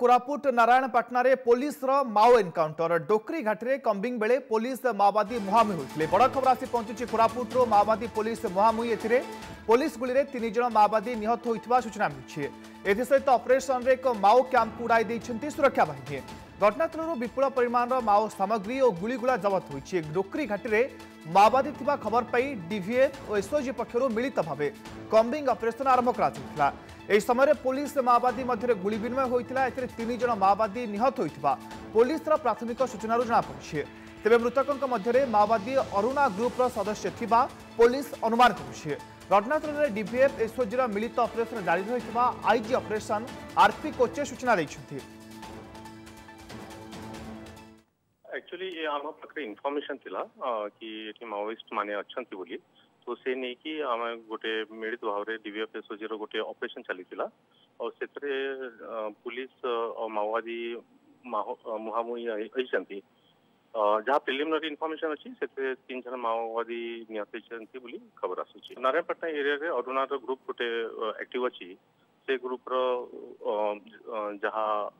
କୋରାପୁଟ ନାରାୟଣପାଟଣାରେ ପୋଲିସର Mao encounter ଡୋକ୍ରି ଘାଟିରେ combing ବେଳେ ପୋଲିସ ମାଓବାଦୀ ମୁହାଁମୁହିଁ ହୋଇଥିଲେ ବଡ଼ ଖବର ଆସି ପହଞ୍ଚୁଛି କୋରାପୁଟରୁ ମାଓବାଦୀ ପୋଲିସ ମୁହାଁମୁହିଁ ଏଥିରେ ପୋଲିସ ଗୁଳିରେ ତିନି ଜଣ ମାଓବାଦୀ ନିହତ ହୋଇଥିବା ସୂଚନା ମିଳିଛି ଏଥିସହିତ ଅପରେସନରେ ଏକ ମାଓ କ୍ୟାମ୍ପକୁ ଉଡ଼ାଇ ଦେଇଛନ୍ତି ସୁରକ୍ଷା ବାହିନୀ ଘଟଣାସ୍ଥଳରୁ ବିପୁଳ ପରିମାଣର ମାଓ ସାମଗ୍ରୀ ଓ ଗୁଳିଗୋଳା ଜବତ ହୋଇଛି ଡୋକ୍ରି ଘାଟିରେ ମାଓବାଦୀ ଥିବା ଖବର ପାଇ ଡିଭିଏଫ୍ ଓ ଏସ୍ଓଜି ପକ୍ଷରୁ ମିଳିତ ଭାବେ କମ୍ବିଂ ଅପରେସନ ଆରମ୍ଭ କରାଯାଇଥିଲା এই সময় পুলিশ মাওবাদী মধ্যে গুলি বিনিময় হয়েছিল এতে তিন জন মাওবাদী নিহত হয়েছে পুলিশর প্রাথমিক সূচনার জনাপড়ছে তবে মৃতকঙ্ মধ্যে মাওবাদী অরুণা গ্রুপর সদস্য থিবা পুলিশ অনুমান করছে ঘটনাস্থলের ডিভিএফ এসওজি মিলিত অপরেসন জারি রয়েছে আইজি অপরেসন আরপি কোচে সূচনা দিয়েছেন एक्चुअली ये आम पाखे इनफर्मेशन थिला कि माओइस्ट माने अछंती बोली। तो से नहीं कि आम गोटे मिलित भाव में डीवीएफ एसओजी रो गोटे ऑपरेशन चलीथिला और सेतरे पुलिस और माओवादी मुहामुही होइछंती जहाँ प्रिलिमिनारी इनफर्मेशन अच्छी से तीन जन माओवादी निहत बोली, खबर आसुची। नारायणपाटना एरिया रे अरुणा ग्रुप गोटे एक्टिव अच्छी। से ग्रुप रो जहाँ